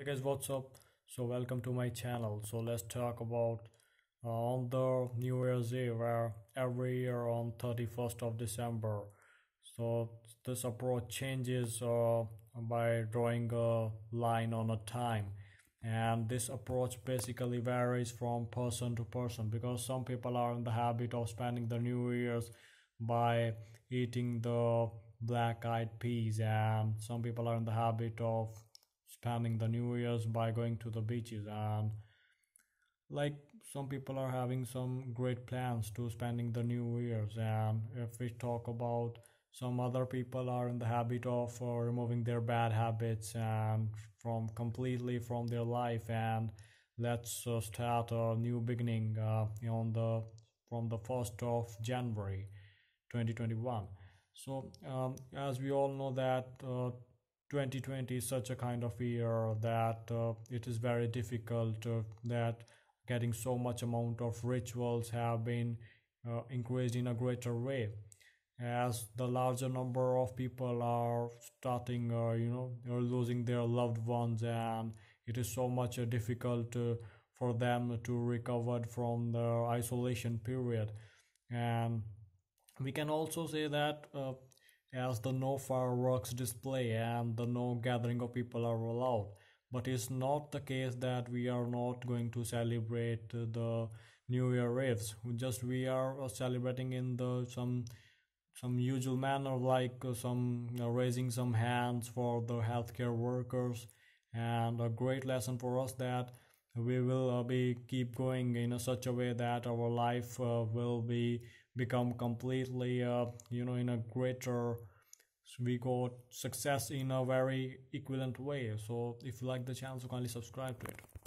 Hey guys, what's up? So welcome to my channel. So let's talk about uh, on the New Year's Eve, where every year on 31st of December. So this approach changes uh, by drawing a line on a time, and this approach basically varies from person to person because some people are in the habit of spending the New Year's by eating the black eyed peas, and some people are in the habit of spending the new year's by going to the beaches and like some people are having some great plans to spending the new year's. And if we talk about some other people are in the habit of uh, removing their bad habits and from completely from their life and let's uh, start a new beginning uh, on the from the 1st of january 2021 so um, as we all know that uh, 2020 is such a kind of year that uh, it is very difficult uh, that getting so much amount of rituals have been uh, increased in a greater way. As the larger number of people are starting uh, you know losing their loved ones and it is so much uh, difficult uh, for them to recover from the isolation period. And we can also say that as the no fireworks display and the no gathering of people are allowed but it's not the case that we are not going to celebrate the new year eves. Just we are celebrating in the some some usual manner like uh, some uh, raising some hands for the healthcare workers. And a great lesson for us that we will uh, be keep going in a such a way that our life uh, will be become completely uh, you know in a greater we got success in a very equivalent way. So if you like the channel so kindly subscribe to it